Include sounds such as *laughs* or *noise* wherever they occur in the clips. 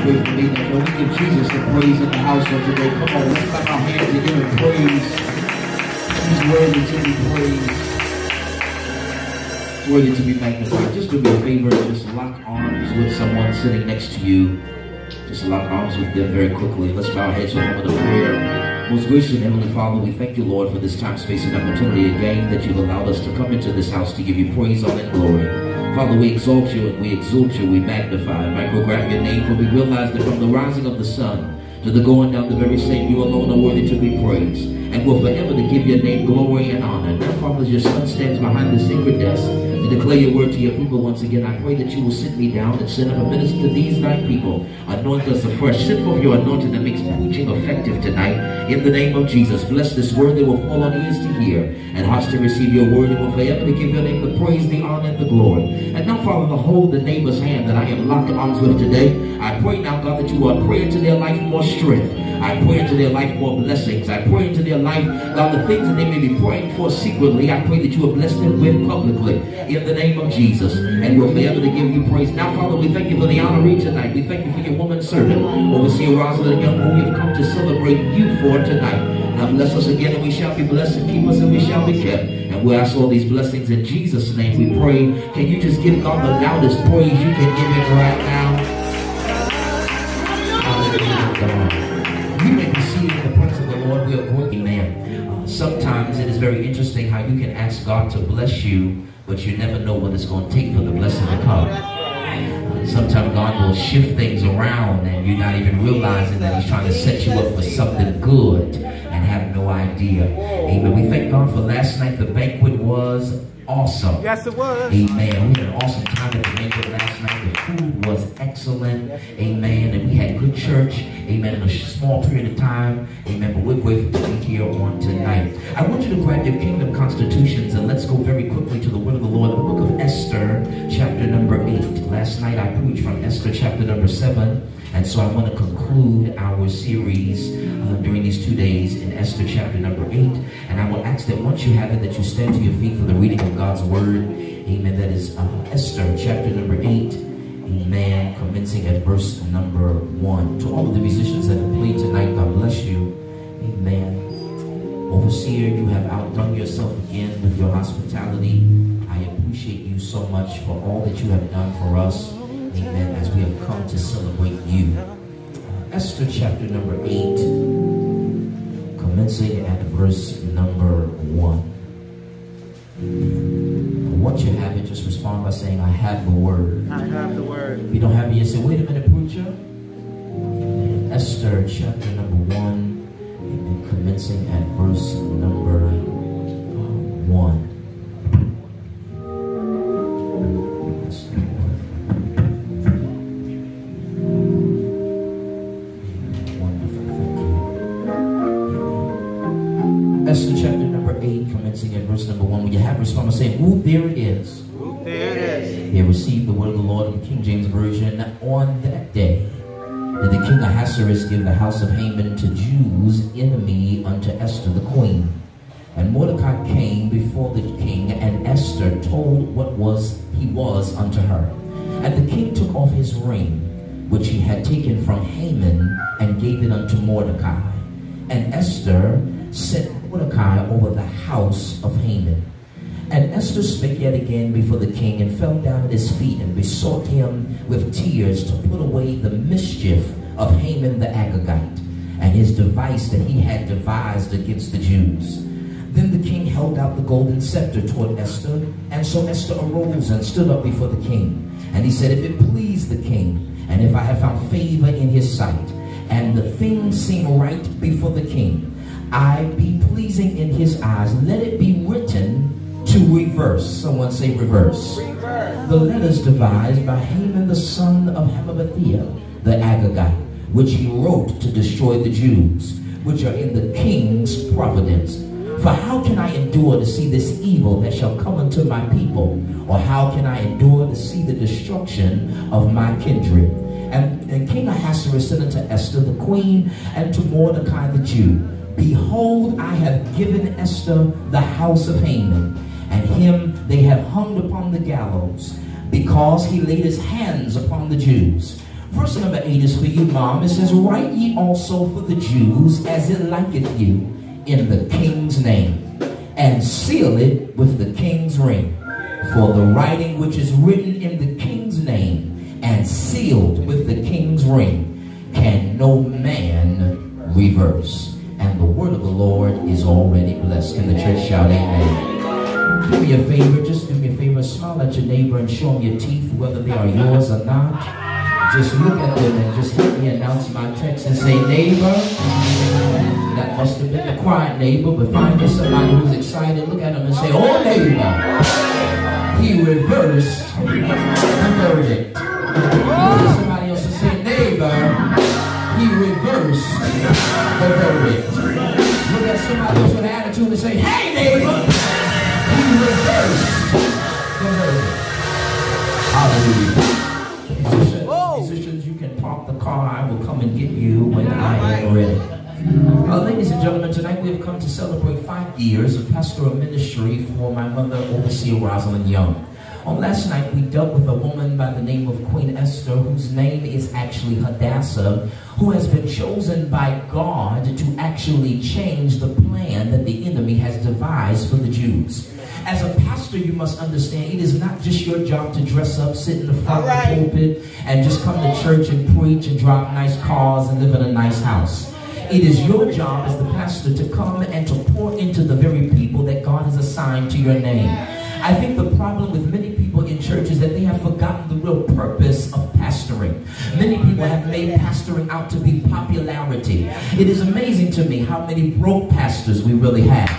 For me know we give Jesus the praise in the house of today. Come on, let's clap our hands and give him praise. He's worthy to be praised. Worthy to be magnified. Just do me a favor, just lock arms with someone sitting next to you. Just lock arms with them very quickly. Let's bow our heads for a moment of prayer. Most gracious and Heavenly Father, we thank you, Lord, for this time, space, and opportunity again that you've allowed us to come into this house to give you praise, honor, and glory. Father, we exalt you and we exalt you, we magnify and micrograph your name, for we realize that from the rising of the sun to the going down the very same, you alone are worthy to be praised. And will forever to give your name glory and honor. Now, Father, as your son stands behind the sacred desk, declare your word to your people once again. I pray that you will sit me down and send up a minister to these nine people. Anoint us afresh. Send forth your anointing that makes preaching effective tonight. In the name of Jesus, bless this word that will fall on ears to hear and hearts to receive your word and will forever to give your name the praise, the honor, and the glory. And now, Father, to hold the neighbor's hand that I am locked arms with today. I pray now, God, that you will pray into their life more strength. I pray into their life more blessings. I pray into their life, God, the things that they may be praying for secretly. I pray that you will bless them with publicly. In the name of Jesus. And we'll be able to give you praise. Now, Father, we thank you for the honoree tonight. We thank you for your woman servant, Overseer Rosalind Young, who we have come to celebrate you for tonight. Now bless us again and we shall be blessed and keep us and we shall be kept. And we ask all these blessings in Jesus' name we pray. Can you just give God the loudest praise you can give him right now? You We are going, amen. Uh, sometimes it is very interesting how you can ask God to bless you but you never know what it's going to take for the blessing to come. Sometimes God will shift things around and you're not even realizing that he's trying to set you up for something good and have no idea. Amen. We thank God for last night. The banquet was awesome. Yes, it was. Amen. We had an awesome time at the banquet last night. The food was excellent. Amen. And we had good church. Amen. In a small period of time. Amen. But we're grateful to be here on tonight. I want you to grab your kingdom constitutions and let's go very quickly to the word of the Lord. In the book of Esther, chapter number 8. Last night I preached from Esther, chapter number 7. And so I want to conclude our series uh, during these two days in Esther chapter number 8. And I will ask that once you have it, that you stand to your feet for the reading of God's word. Amen. That is uh, Esther chapter number 8. Amen. Commencing at verse number 1. To all of the musicians that have played tonight, God bless you. Amen. Overseer, you have outdone yourself again with your hospitality. I appreciate you so much for all that you have done for us. Amen. As we have come to celebrate you. Uh, Esther chapter number 8, commencing at verse number 1. Once you have it, just respond by saying, I have the word. I have the word. If you don't have it, you say, wait a minute, preacher. Esther chapter number 1, and commencing at verse number uh, 1. Esther chapter number 8, commencing at verse number 1. When you have respond, say, Ooh, there it is. Ooh, there it is. They received the word of the Lord in the King James Version on that day. Did the king Ahasuerus give the house of Haman to Jews enemy unto Esther the queen. And Mordecai came before the king, and Esther told what was he was unto her. And the king took off his ring, which he had taken from Haman, and gave it unto Mordecai. And Esther set Mordecai over the house of Haman. And Esther spake yet again before the king, and fell down at his feet, and besought him with tears to put away the mischief of Haman the Agagite, and his device that he had devised against the Jews. Then the king held out the golden scepter toward Esther, and so Esther arose and stood up before the king. And he said, If it please the king, and if I have found favor in his sight, and the thing seem right before the king, I be pleasing in his eyes, let it be written to reverse. Someone say reverse. Reverse. The letters devised by Haman the son of Hammedatha, the Agagite, which he wrote to destroy the Jews, which are in the king's providence. For how can I endure to see this evil that shall come unto my people? Or how can I endure to see the destruction of my kindred? And, and King Ahasuerus said unto Esther the queen and to Mordecai the Jew, Behold, I have given Esther the house of Haman, and him they have hung upon the gallows, because he laid his hands upon the Jews. Verse number 8 is for you, Mom. It says, Write ye also for the Jews as it liketh you in the king's name, and seal it with the king's ring. For the writing which is written in the king's name and sealed with the king's ring can no man reverse. The word of the Lord is already blessed. Can the church shout amen? Do me a favor, just do me a favor, smile at your neighbor and show them your teeth, whether they are yours or not. Just look at them and just help me announce my text and say, neighbor. That must have been the quiet neighbor, but find somebody who's excited. Look at them and say, oh neighbor he reversed the verdict. Somebody else say, neighbor, the verdict. Look at somebody else with an attitude and say, hey neighbor, he reversed the verdict. Hallelujah. Musicians, musicians, you can park the car. I will come and get you when I am ready. Uh, ladies and gentlemen, tonight we have come to celebrate five years of pastoral ministry for my mother, Overseer Rosalind Young. On last night, we dealt with a woman by the name of Queen Esther, whose name is actually Hadassah, who has been chosen by God to actually change the plan that the enemy has devised for the Jews. As a pastor, you must understand it is not just your job to dress up, sit in the front right. of the pulpit, and just come to church and preach and drive nice cars and live in a nice house. It is your job as the pastor to come and to pour into the very people that God has assigned to your name. I think the problem with many people in church is that they have forgotten the real purpose of pastoring. Many people have made pastoring out to be popularity. It is amazing to me how many broke pastors we really have.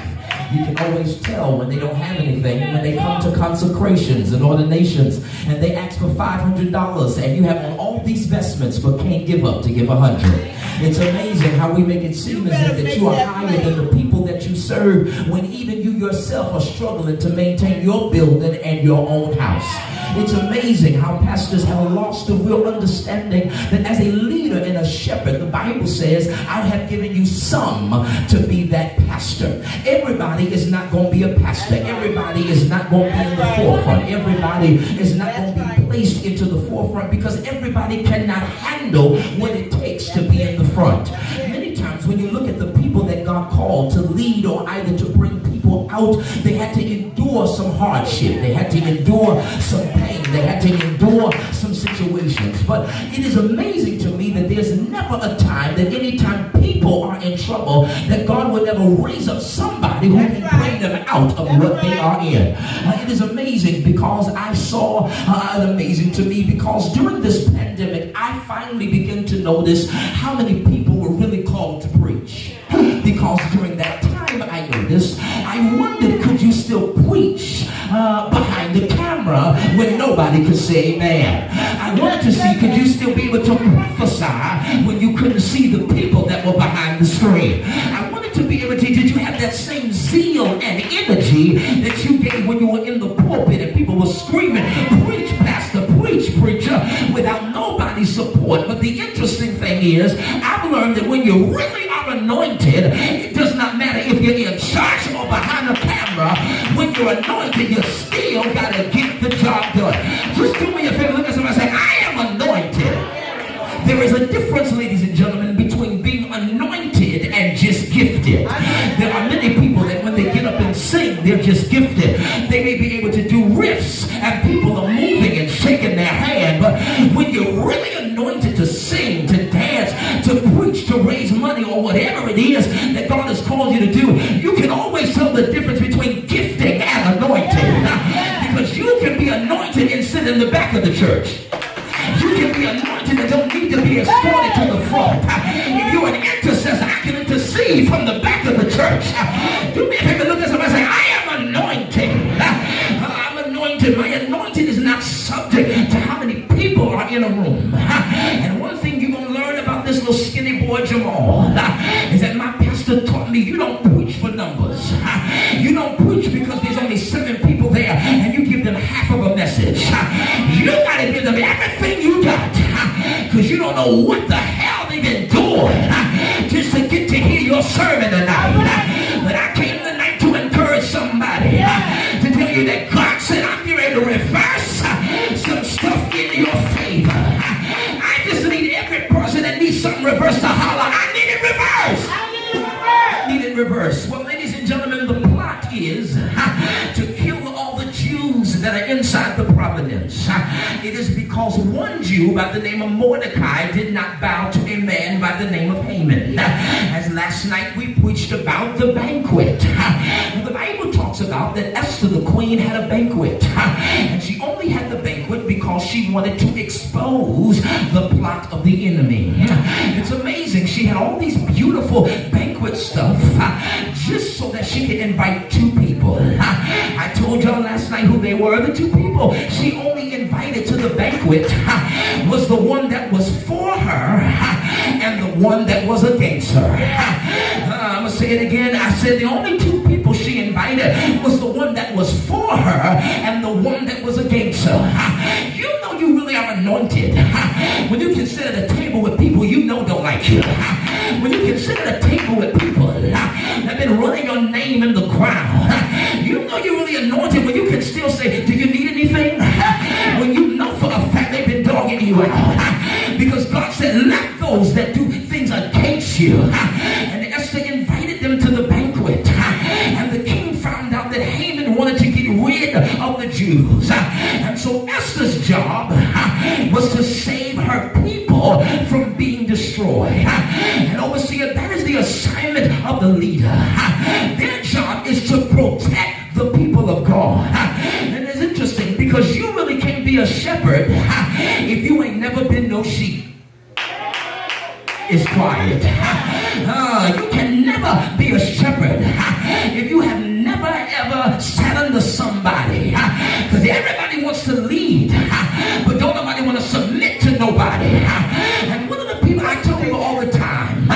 You can always tell when they don't have anything when they come to consecrations and ordinations and they ask for $500 and you have all these vestments but can't give up to give a hundred. It's amazing how we make it seem as if that you are higher than the people that you serve when even you yourself are struggling to maintain your building and your own house. It's amazing how pastors have lost the real understanding that as a leader and a shepherd, the Bible says, I have given you some to be that pastor. Everybody is not going to be a pastor. Everybody is not going to be in the forefront. Everybody is not going to be placed into the forefront because everybody cannot handle what it takes to be in the front. Many times when you look at the people that God called to lead or either to bring people out, they had to endure some hardship. They had to endure some. They had to endure some situations. But it is amazing to me that there's never a time that anytime people are in trouble, that God would ever raise up somebody who can bring them out of what they are in. Uh, it is amazing because I saw uh, amazing to me because during this pandemic, I finally began to notice how many people when nobody could say amen? I wanted to see, could you still be able to prophesy when you couldn't see the people that were behind the screen? I wanted to be able to, did you have that same zeal and energy that you gave when you were in the pulpit and people were screaming, preach, pastor, preach, preacher, without nobody's support. But the interesting thing is, I've learned that when you really are anointed, it does not matter if you're in church or behind the camera. When you're anointed, you're still church. You can be anointed and don't need to be escorted to the front. If you're an intercessor, I can intercede from the back of the church. Do me a favor, look at somebody and say, I am anointed. I'm anointed. My anointing is not subject to how many people are in a room. And one thing you're going to learn about this little skinny boy Jamal is that my pastor taught me you don't preach for numbers. You don't preach because there's only seven people there and you give them half of a message. Know what the hell they've been doing just to get to hear your sermon tonight. But I came tonight to encourage somebody to tell you that God said I'm ready to reverse some stuff in your favor. I just need every person that needs something reversed to holler, I need it reversed. I need it reversed. Well, ladies and gentlemen, the plot is *laughs* It is because one Jew by the name of Mordecai did not bow to a man by the name of Haman. *laughs* As last night we preached about the banquet. *laughs* The Bible talks about that Esther the queen had a banquet. And she only had the banquet because she wanted to expose the plot of the enemy. It's amazing. She had all these beautiful banquet stuff just so that she could invite two people. I told y'all last night who they were. The two people she only invited to the banquet was the one that was for her and the one that was against her. I'm going to say it again. I said the only two people she invited was the one that was for her and the one that was against her. Anointed *laughs* when you can sit at a table with people you know don't like you. *laughs* When you can sit at a table with people *laughs* that have been running your name in the crowd. You know you're really anointed when you can still say, do you need anything? When you know for a fact they've been dogging you out. And one of the people I tell people all the time,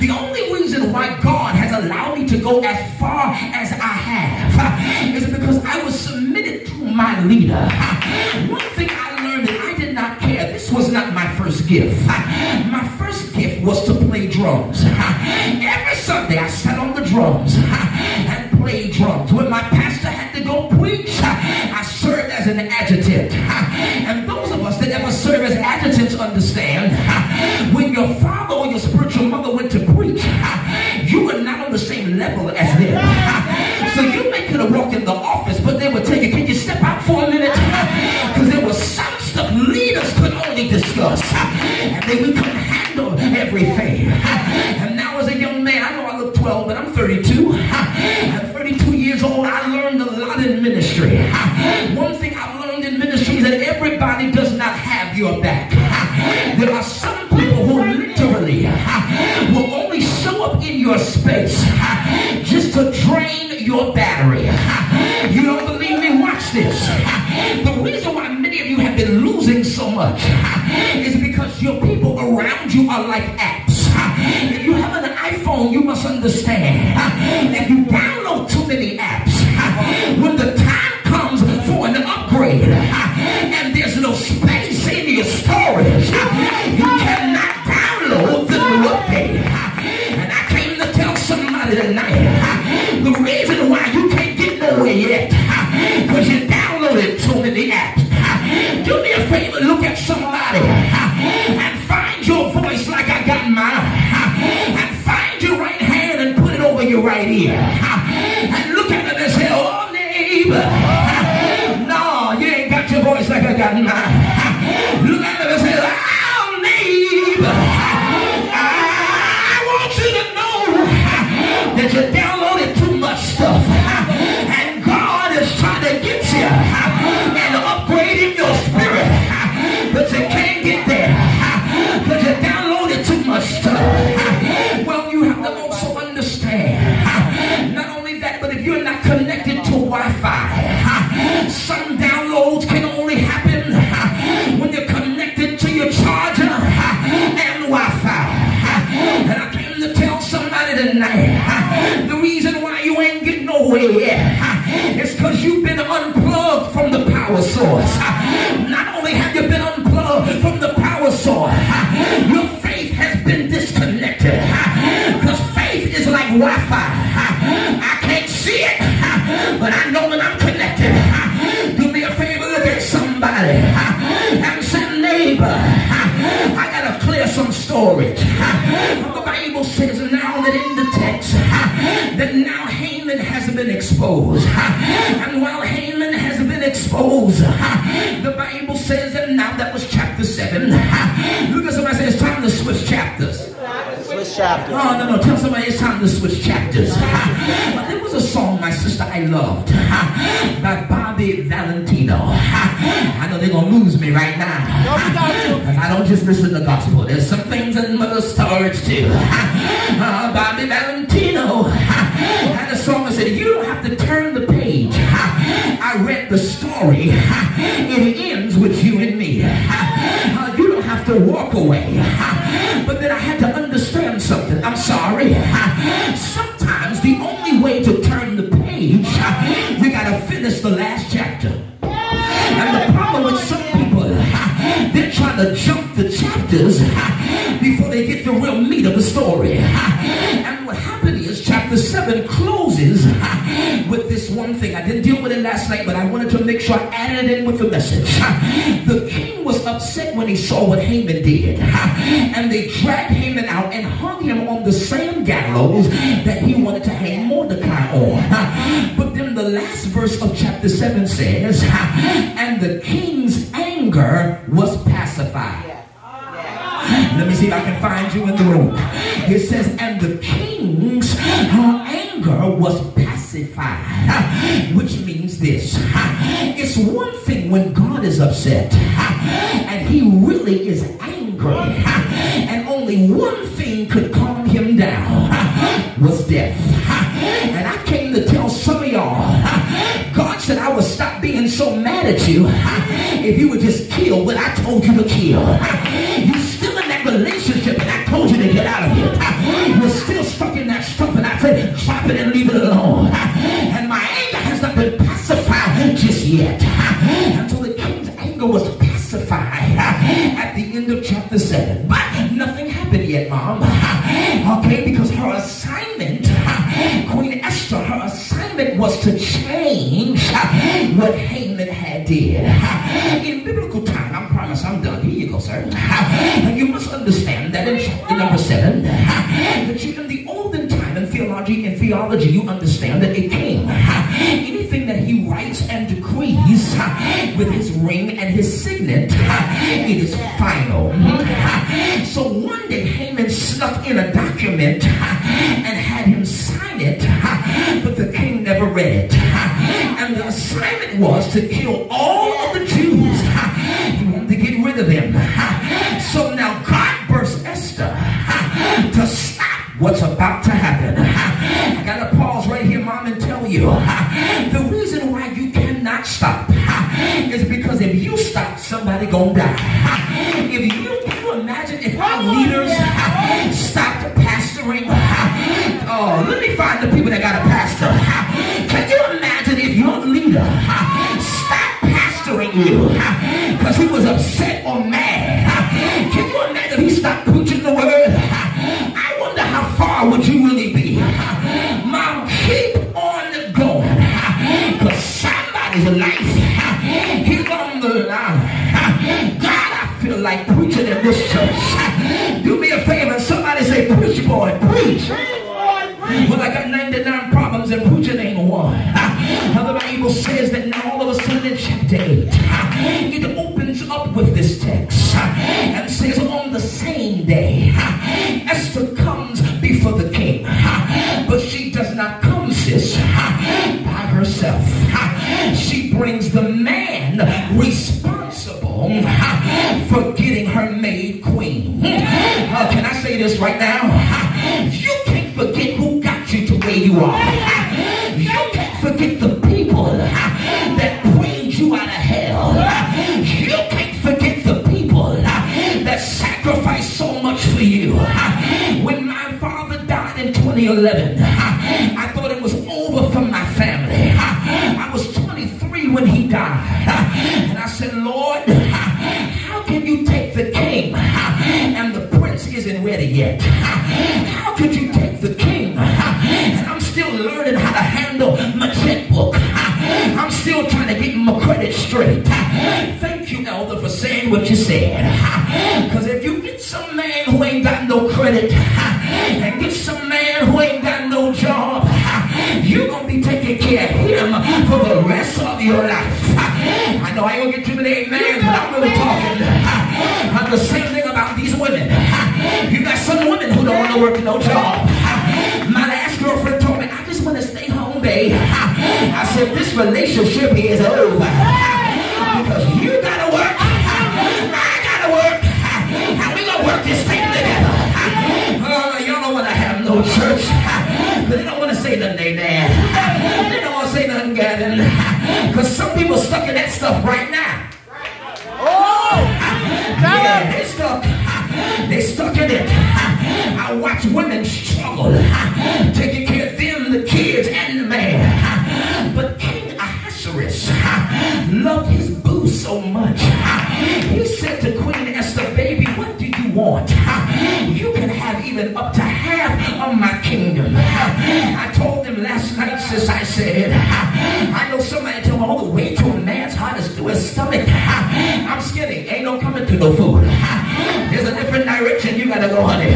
the only reason why God has allowed me to go as far as I have is because I was submitted to my leader. One thing I learned that I did not care. This was not my first gift. They would tell you, can you step much is because your people around you are like apps. If you have an iPhone, you must understand. If you download too many apps, when the time comes for an upgrade and there's no space in your storage, you got nine. Look at it and say, I'll. I want you to know that you downloaded too much stuff. And God is trying to get you and upgrade in your spirit. But you can't get there. Because you downloaded too much stuff. Well, you have to also understand. Not only that, but if you're not been exposed. And while Haman has been exposed, the Bible says that now that was chapter 7. Look at somebody say it's time to switch chapters. Switch chapters. Oh, no, no. Tell somebody it's time to switch chapters. But there was a song, my sister, I loved by Bobby Valentino. I know they're going to lose me right now. Because I don't just listen to gospel. There's some things in Mother Storage too. Uh, Bobby Valentino story. *laughs* It ends with you and me. *laughs* Uh, You don't have to walk away. *laughs* But then I had to understand something. I'm sorry. Sometimes the only way to turn the page, you got to finish the last chapter. And the problem with some people, they're trying to jump the chapters before they get the real meat of the story. And what happened is chapter 7 closes with this one thing. I didn't deal with it last night, but I wanted to make sure I added it in with the message. The king was upset when he saw what Haman did. And they dragged Haman out and hung him on the same gallows that he wanted to hang Mordecai on. But then the last verse of chapter 7 says, and the king's anger was pacified. Let me see if I can find you in the room. It says, and the king's anger was pacified, *laughs* which means this. *laughs* It's one thing when God is upset *laughs* and he really is angry, and only one thing could calm him down was death. And I came to tell some of y'all, God said I would stop being so mad at you if you would just kill what I told you to kill. You what Haman had did. *laughs* In biblical time, I promise I'm done. Here you go, sir. *laughs* You must understand that in chapter number 7, *laughs* that in the olden time in theology in theology, you understand that a king, anything that he writes and decrees with his ring and his signet, it is final. So one day Haman snuck in a document and had him sign it, but the king never read it. The assignment was to kill all of the Jews. He wanted to get rid of them. So now God burst Esther to stop what's about to happen. I gotta pause right here, mom, and tell you the reason why you cannot stop is because if you stop, somebody gonna die. You because he was upset or mad? Can you imagine if he stopped preaching the word? I wonder how far would you really be? Mom, keep on going because somebody's life is on the line. God, I feel like preaching in this church. Do me a favor, somebody say, preach, boy, preach. This right now? *laughs* You can't forget who got you to where you are. *laughs* You can't forget the people *laughs* that prayed you out of hell. You can't forget the people that sacrificed so much for you. When my father died in 2011, women who don't work no job. My last girlfriend told me, I just want to stay home, babe. I said, this relationship is over. Because you gotta work. I gotta work. How we gonna work this thing together? Uh, y'all don't want to have no church. They don't want to say nothing, amen. They don't want to say nothing, Gavin. Because some people stuck in that stuff right now. Yeah, they stuck. They stuck in it. Watch women struggle, taking care of them, the kids, and the man. But King Ahasuerus loved his boo so much. He said to Queen Esther, baby, what do you want? You can have even up to half of my kingdom. I told them last night, sis, I said, I know somebody told me, oh, the way to a man's heart is through his stomach. I'm skinny. Ain't no coming to no food. There's a different direction you gotta go, honey.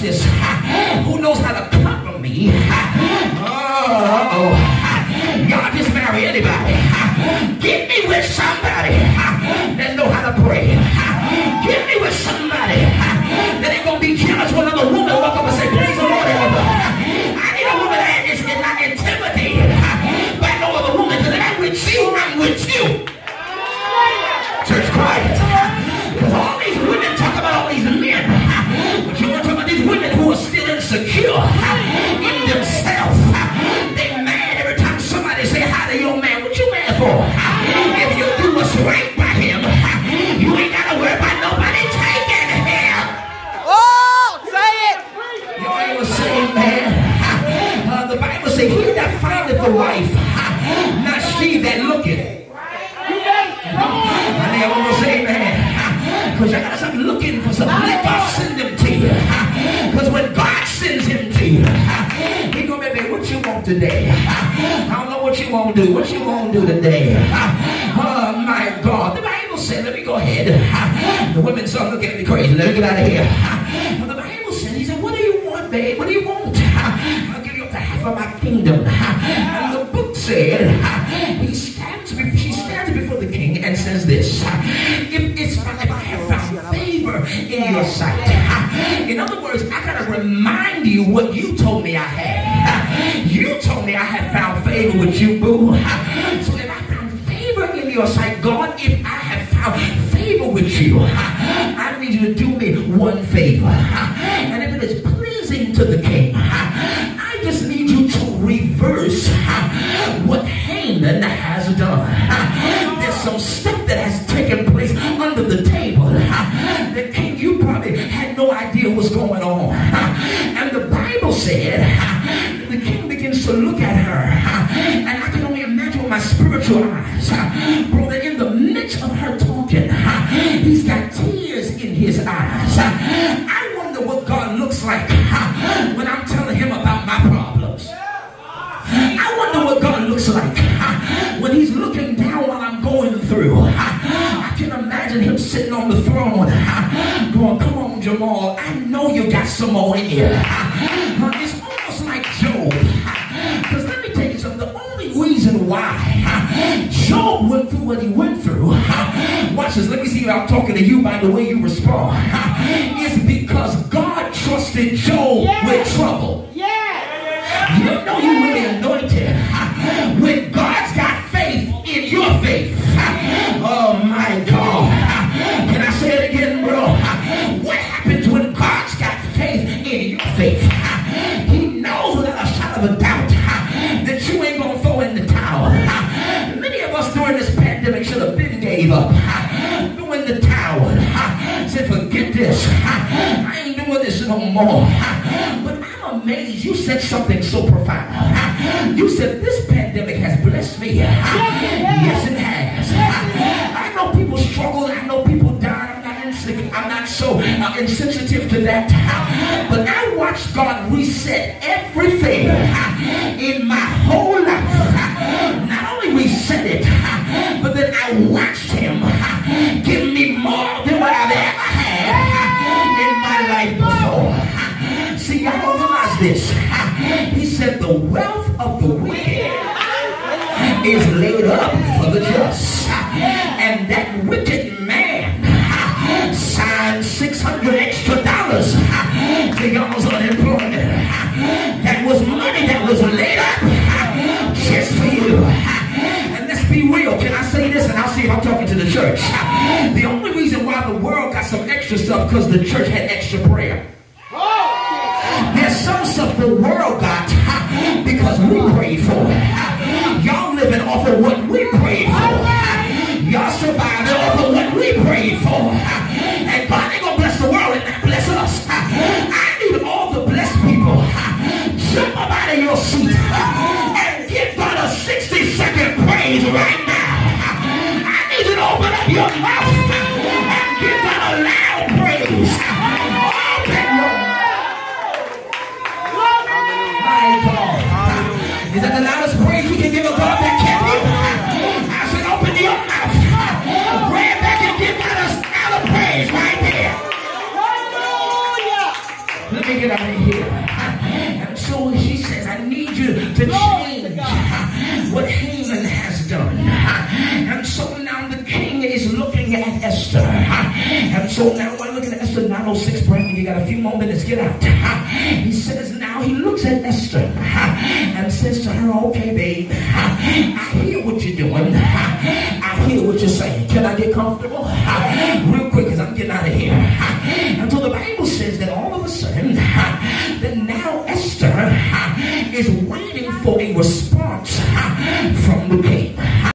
This, who this, if it's if I have found favor in your sight. In other words, I gotta remind you what you told me I had. You told me I had found favor with you, boo. So if I found favor in your sight, God, if I have found favor with you, I need you to do me one favor. And if it is pleasing to the king, I just need you to reverse what Haman has done. Looks like *laughs* when I'm telling him about my problems. I wonder what God looks like *laughs* when he's looking down while I'm going through. *laughs* I can imagine him sitting on the throne going, come on, Jamal, I know you got some more in you. It's almost like Job. Because let me tell you something, the only reason why Job went through what he went through, watch this, let me see if I'm talking to you by the way you respond, is because God trusted Job with trouble. Yeah. You know you no more. But I'm amazed you said something so profound. You said this pandemic has blessed me. Yes, it has. I know people struggle. I know people die. I'm not, insensitive. I'm not so uh, insensitive to that. But I watched God reset everything in my whole life. Not only reset it, but then I watched Him this. He said the wealth of the wicked is laid up for the just. And that wicked man signed 600 extra dollars to y'all's unemployment. That was money that was laid up just for you. And let's be real. Can I say this? And I'll see if I'm talking to the church. The only reason why the world got some extra stuff because the church had extra prayer. Some stuff the world got *laughs* because we prayed for it. Y'all living off of what we prayed for. Y'all surviving off of what we prayed for. And God ain't gonna bless the world and not bless us. I need all the blessed people. Jump up out of your seat and give God a 60 second praise right now. I need you to open up your mouth give a God that kept you? I said, open your mouth. Bring back and give God a loud praise right there. Let me get out of here. And so he says, I need you to change what Haman has done. And so now the king is looking at Esther. And so now we're looking at Esther 906. Brandon, you got a few more minutes. Get out. He says now he looks at Esther and says to her, okay,